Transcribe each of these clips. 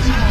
Let's go.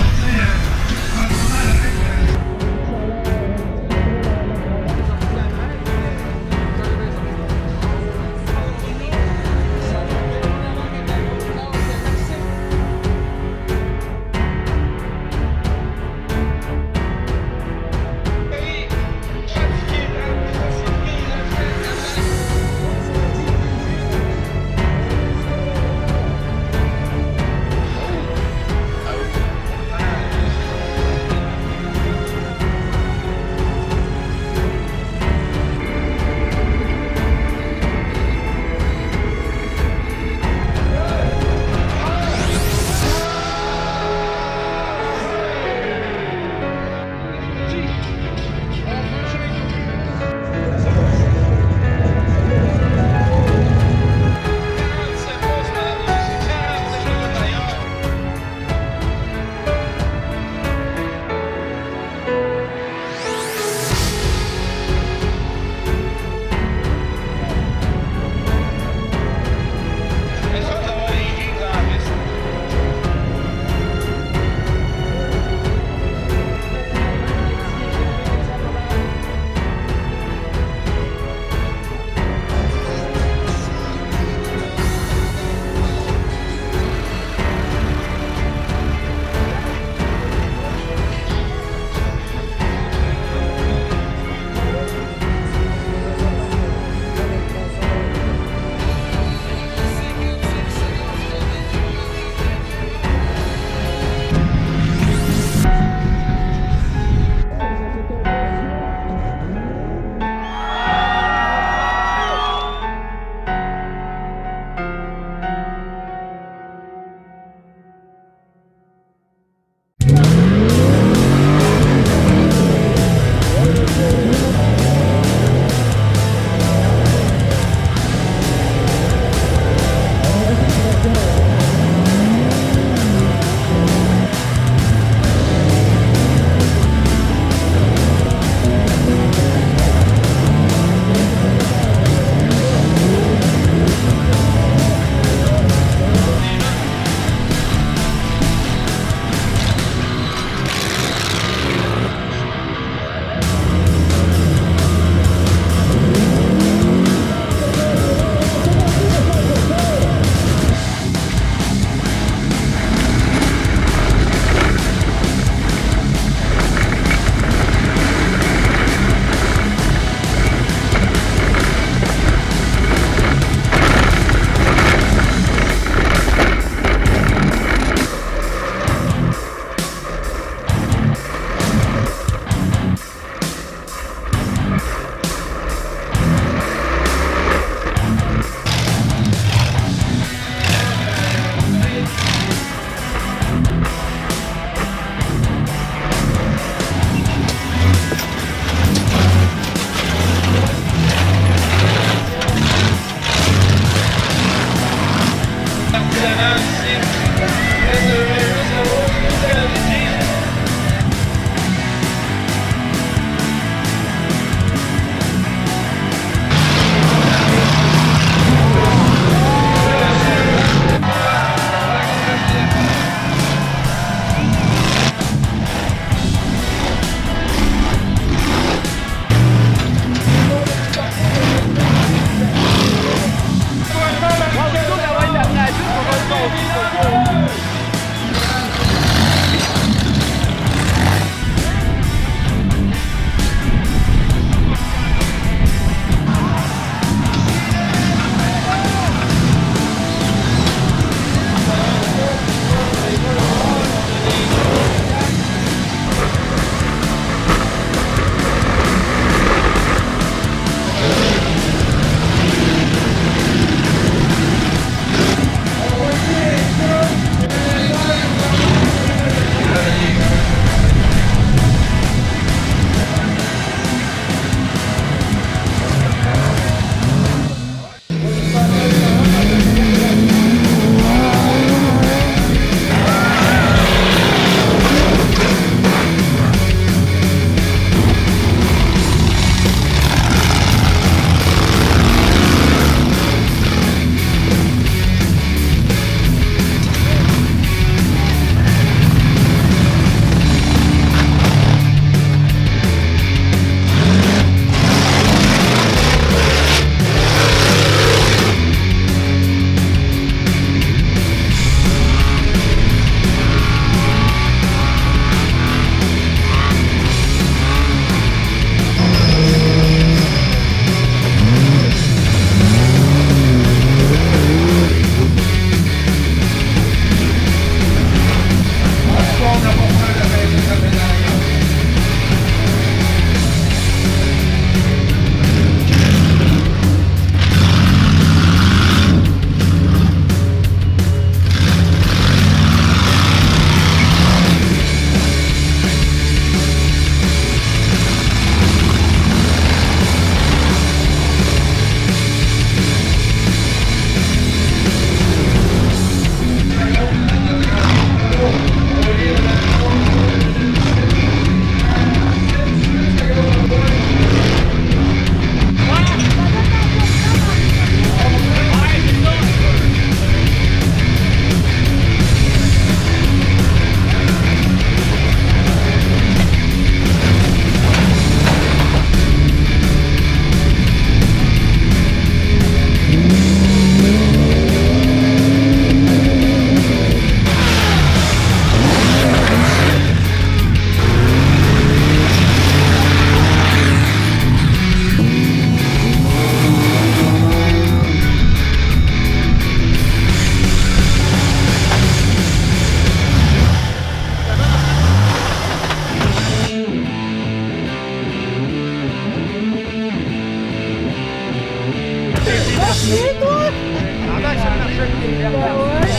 哪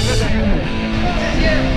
在山上吃？直接。